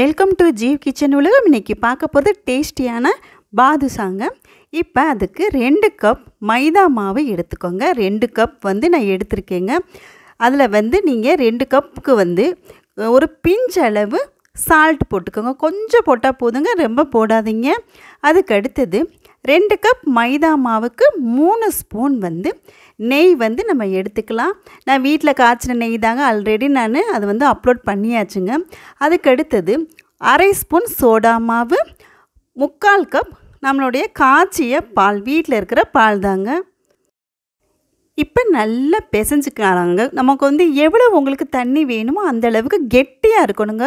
Welcome to Jeev kitchen உலகம். இன்றைக்கி பார்க்க போகிறது டேஸ்டியான பாதுசாங்க இப்போ அதுக்கு ரெண்டு கப் மைதா மாவு எடுத்துக்கோங்க. ரெண்டு கப் வந்து நான் எடுத்திருக்கேங்க. அதில் வந்து நீங்கள் ரெண்டு கப்புக்கு வந்து ஒரு பிஞ்ச் அளவு சால்ட் போட்டுக்கோங்க. கொஞ்சம் போட்டால் போதுங்க. ரொம்ப போடாதீங்க. அதுக்கு அடுத்தது ரெண்டு கப் மைதா மாவுக்கு மூணு ஸ்பூன் வந்து நெய் வந்து நம்ம எடுத்துக்கலாம். நான் வீட்டில் காய்ச்சின நெய் தாங்க ஆல்ரெடி நான் அது வந்து அப்லோட் பண்ணியாச்சுங்க. அதுக்கு அடுத்தது அரை ஸ்பூன் சோடா மாவு முக்கால் கப் நம்மளுடைய காய்ச்சிய பால் வீட்டில் இருக்கிற பால் தாங்க. இப்போ நல்லா பிசைஞ்சுக்கலாங்க. நமக்கு வந்து எவ்வளோ உங்களுக்கு தண்ணி வேணுமோ அந்த அளவுக்கு கெட்டியாக இருக்கணுங்க.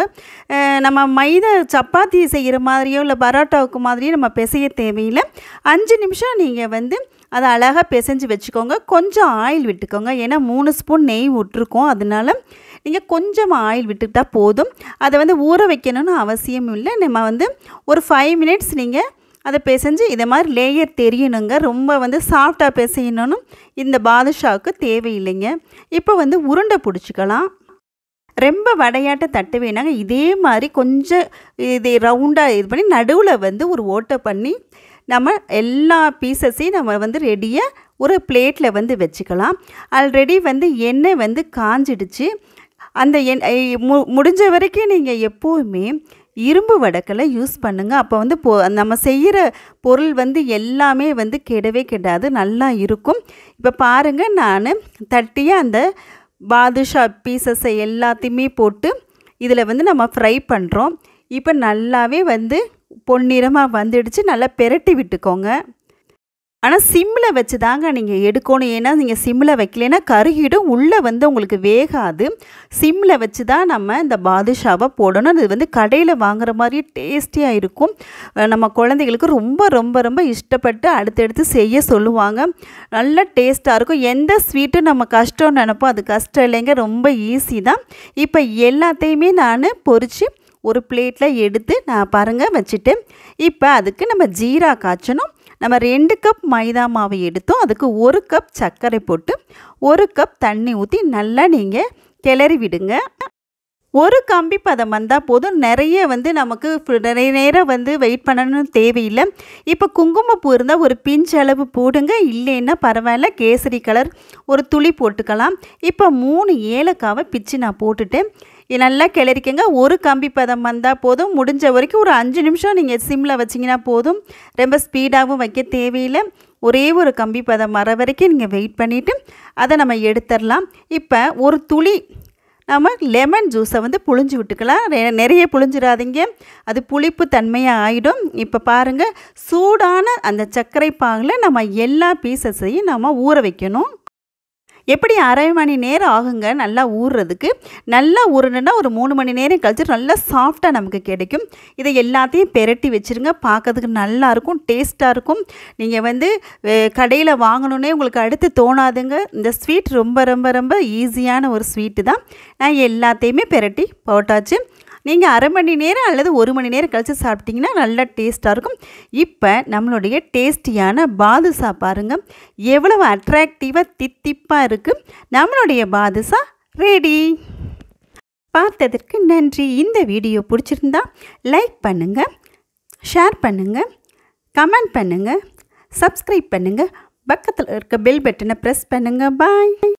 நம்ம மைதா சப்பாத்தி செய்கிற மாதிரியோ இல்லை பரோட்டாவுக்கு மாதிரியோ நம்ம பிசைய தேவையில்லை. அஞ்சு நிமிஷம் நீங்கள் வந்து அதை அழகாக பிசைஞ்சு வச்சுக்கோங்க. கொஞ்சம் ஆயில் விட்டுக்கோங்க. ஏன்னா மூணு ஸ்பூன் நெய் விட்டுருக்கோம். அதனால நீங்கள் கொஞ்சம் ஆயில் விட்டுக்கிட்டால் போதும். அதை வந்து ஊற வைக்கணும்னு அவசியம் இல்லை நம்ம வந்து ஒரு ஃபைவ் மினிட்ஸ் நீங்கள் அதை பிசைஞ்சு இதை மாதிரி லேயர் தெரியணுங்க. ரொம்ப வந்து சாஃப்டாக பிசையணும்னு இந்த பாதுஷாவுக்கு தேவையில்லைங்க. இப்போ வந்து உருண்டை பிடிச்சிக்கலாம். ரொம்ப வடையாட்ட தட்ட வேணாங்க. இதே மாதிரி கொஞ்சம் இது ரவுண்டாக இது பண்ணி நடுவில் வந்து ஒரு ஓட்டை பண்ணி நம்ம எல்லா பீசஸையும் நம்ம வந்து ரெடியாக ஒரு பிளேட்டில் வந்து வச்சுக்கலாம். ஆல்ரெடி வந்து எண்ணெய் வந்து காஞ்சிடுச்சு. அந்த எண் மு முடிஞ்ச வரைக்கும் நீங்கள் எப்போவுமே இரும்பு வடக்கலை யூஸ் பண்ணுங்கள் அப்போ வந்து பொ நம்ம செய்கிற பொருள் வந்து எல்லாமே வந்து கெடவே கெடாது. நல்லா இருக்கும். இப்போ பாருங்கள் நான் தட்டிய அந்த பாதுஷா பீசஸை எல்லாத்தையுமே போட்டு இதில் வந்து நம்ம ஃப்ரை பண்ணுறோம் இப்போ நல்லாவே வந்து பொன்னிறமாக வந்துடுச்சு. நல்லா பெரட்டி விட்டுக்கோங்க. ஆனால் சிம்மில் வச்சு தாங்க நீங்கள் எடுக்கணும். ஏன்னா நீங்கள் சிம்மில் வைக்கலைன்னா கருகிடும் உள்ளே வந்து உங்களுக்கு வேகாது. சிம்மில் வச்சு தான் நம்ம இந்த பாதுஷாவை போடணும். இது வந்து கடையில் வாங்குற மாதிரி டேஸ்டியாக இருக்கும். நம்ம குழந்தைகளுக்கு ரொம்ப ரொம்ப ரொம்ப இஷ்டப்பட்டு அடுத்தடுத்து செய்ய சொல்லுவாங்க. நல்ல டேஸ்ட்டாக இருக்கும். எந்த ஸ்வீட்டும் நம்ம கஷ்டம்னு நினப்போம் அது கஷ்டம் இல்லைங்க. ரொம்ப ஈஸி தான். இப்போ எல்லாத்தையுமே நான் பொறிச்சு ஒரு பிளேட்டில் எடுத்து நான் பாருங்கள் வச்சுட்டு இப்போ அதுக்கு நம்ம ஜீரா காய்ச்சணும். நம்ம ரெண்டு கப் மைதா மாவு எடுத்தோம். அதுக்கு ஒரு கப் சர்க்கரை போட்டு ஒரு கப் தண்ணி ஊற்றி நல்லா நீங்கள் கிளறி விடுங்க. ஒரு கம்பி பதம் வந்தால் போதும். நிறைய வந்து நமக்கு நிறைய நேரம் வந்து வெயிட் பண்ணணும்னு தேவையில்லை. இப்போ குங்குமப்பூ இருந்தால் ஒரு பிஞ்ச் அளவு போடுங்க. இல்லைன்னா பரவாயில்ல. கேசரி கலர் ஒரு துளி போட்டுக்கலாம். இப்போ மூணு ஏலக்காவை பிச்சு நான் போட்டுட்டேன். நல்லா கிளறிக்கங்க. ஒரு கம்பி பதம் வந்தால் போதும். முடிஞ்ச வரைக்கும் ஒரு அஞ்சு நிமிஷம் நீங்கள் சிம்மில் வச்சிங்கன்னா போதும். ரொம்ப ஸ்பீடாகவும் வைக்க தேவையில்லை. ஒரே ஒரு கம்பி பதம் வர வரைக்கும் நீங்கள் வெயிட் பண்ணிவிட்டு அதை நம்ம எடுத்துடலாம். இப்போ ஒரு துளி நம்ம லெமன் ஜூஸை வந்து புழிஞ்சு விட்டுக்கலாம். நிறைய புழிஞ்சிடாதீங்க. அது புளிப்பு தன்மையாக ஆகிடும் இப்போ பாருங்கள் சூடான அந்த சர்க்கரை பாகில் நம்ம எல்லா பீசஸையும் நம்ம ஊற வைக்கணும். எப்படி அரை மணி நேரம் ஆகுங்க? நல்லா ஊறுறதுக்கு. நல்லா ஊறணுன்னா ஒரு மூணு மணி நேரம் கழிச்சு நல்லா சாஃப்டாக நமக்கு கிடைக்கும். இதை எல்லாத்தையும் பெரட்டி வச்சுருங்க. பார்க்கறதுக்கு நல்லாயிருக்கும் டேஸ்ட்டாக இருக்கும். நீங்கள் வந்து கடையில் வாங்கணுன்னே உங்களுக்கு அடுத்து தோணாதுங்க. இந்த ஸ்வீட் ரொம்ப ரொம்ப ரொம்ப ஈஸியான ஒரு ஸ்வீட்டு தான். நான் எல்லாத்தையுமே பெரட்டி போட்டாச்சு. நீங்கள் அரை மணி நேரம் அல்லது ஒரு மணி நேரம் கழித்து சாப்பிட்டிங்கன்னா நல்லா டேஸ்ட்டாக இருக்கும். இப்போ நம்மளுடைய டேஸ்டியான பாதுஷா பாருங்கள் எவ்வளவு அட்ராக்டிவாக தித்திப்பாக இருக்குது நம்மளுடைய பாதுஷா ரெடி பார்த்ததற்கு நன்றி. இந்த வீடியோ பிடிச்சிருந்தா லைக் பண்ணுங்கள் ஷேர் பண்ணுங்கள் கமெண்ட் பண்ணுங்கள் சப்ஸ்கிரைப் பண்ணுங்கள் பக்கத்தில் இருக்க பெல் பட்டனை ப்ரெஸ் பண்ணுங்கள் பாய்